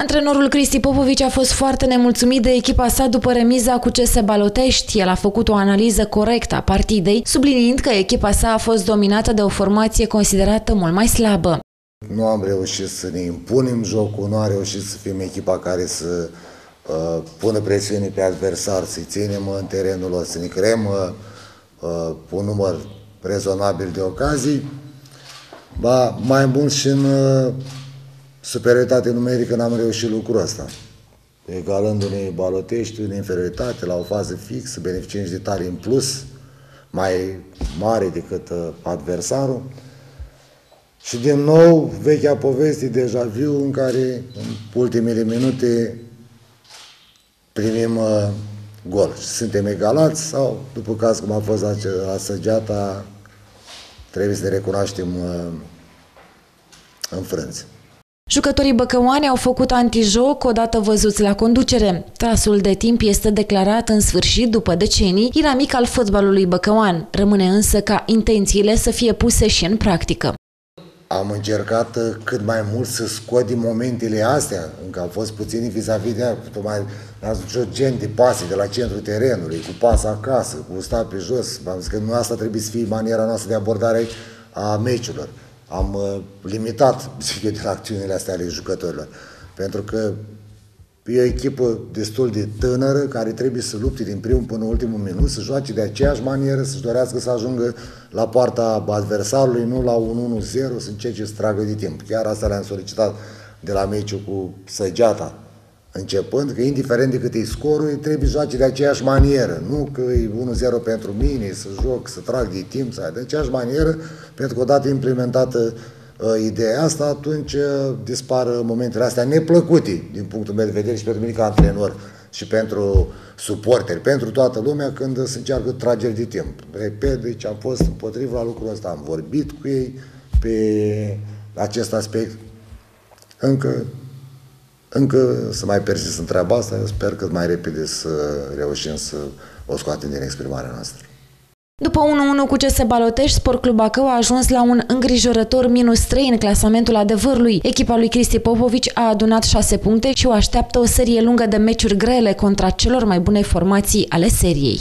Antrenorul Cristi Popovici a fost foarte nemulțumit de echipa sa după remiza cu CS Balotești. El a făcut o analiză corectă a partidei, subliniind că echipa sa a fost dominată de o formație considerată mult mai slabă. Nu am reușit să ne impunem jocul, nu am reușit să fim echipa care să uh, pună presiune pe adversar, să-i ținem în terenul lor, să ne creăm uh, uh, un număr rezonabil de ocazii. Ba, mai mult și în uh, superioritate numerică n-am reușit lucrul ăsta. Egalându-ne balotești în inferioritate, la o fază fixă, beneficiind de tare în plus, mai mare decât uh, adversarul. Și din nou, vechea poveste deja viu în care în ultimele minute primim uh, gol. Suntem egalați sau, după caz cum a fost la, la Săgeata, trebuie să ne recunoaștem uh, înfrânți. Jucătorii băcăoane au făcut antijoc odată văzuți la conducere. Trasul de timp este declarat în sfârșit după decenii inamic al fotbalului băcăoan. Rămâne însă ca intențiile să fie puse și în practică. Am încercat uh, cât mai mult să scot din momentele astea, încă au fost puțini vis-a-vis de mai gen de pase de la centrul terenului, cu pas acasă, cu sta pe jos. Am zis că nu asta trebuie să fie maniera noastră de abordare a meciurilor am uh, limitat, zic eu, din acțiunile astea ale jucătorilor. Pentru că e o echipă destul de tânără care trebuie să lupte din primul până ultimul minut, să joace de aceeași manieră, să-și dorească să ajungă la poarta adversarului, nu la un 1-0, să încerce să tragă de timp. Chiar asta le-am solicitat de la meciul cu Săgeata, începând că indiferent de cât e scorul, trebuie să joace de aceeași manieră. Nu că e 1-0 pentru mine, să joc, să trag de timp, să ai de aceeași manieră, pentru că odată implementată uh, ideea asta, atunci uh, dispar momentele astea neplăcute din punctul meu de vedere și pentru mine ca antrenor și pentru suporteri, pentru toată lumea când se încearcă trageri de timp. Repet, deci am fost împotriva la lucrul ăsta, am vorbit cu ei pe acest aspect. Încă încă să mai persist în treaba asta, eu sper cât mai repede să reușim să o scoatem din exprimarea noastră. După 1-1 cu CS Balotești, Sport Club Bacău a ajuns la un îngrijorător minus 3 în clasamentul adevărului. Echipa lui Cristi Popovici a adunat 6 puncte și o așteaptă o serie lungă de meciuri grele contra celor mai bune formații ale seriei.